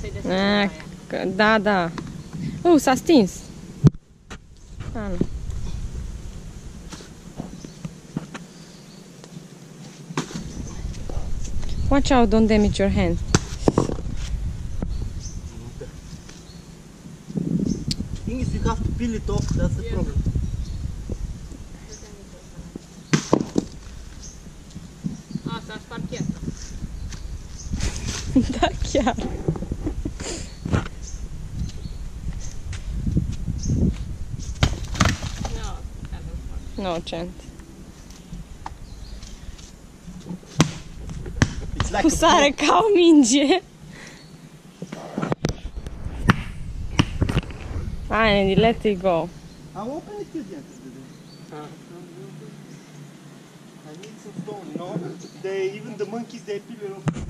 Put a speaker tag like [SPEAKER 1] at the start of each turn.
[SPEAKER 1] să-i desfacă
[SPEAKER 2] Ah,
[SPEAKER 1] aia.
[SPEAKER 2] că- da, da. Oh, s-a stins. Ah. Watch out, don't damage your hand.
[SPEAKER 3] Thing is, you have to peel it off. That's the
[SPEAKER 1] Yeah.
[SPEAKER 3] problem.
[SPEAKER 1] A, s-a spart piatra.
[SPEAKER 2] da, chiar.
[SPEAKER 1] No, avem spart.
[SPEAKER 2] No chance.
[SPEAKER 3] It's like
[SPEAKER 2] Cu
[SPEAKER 3] a
[SPEAKER 2] sare ca o minge. Fine, let it go.
[SPEAKER 3] I'll open it till the end of the day. I need some stone, you know. They even the monkeys they peel it off.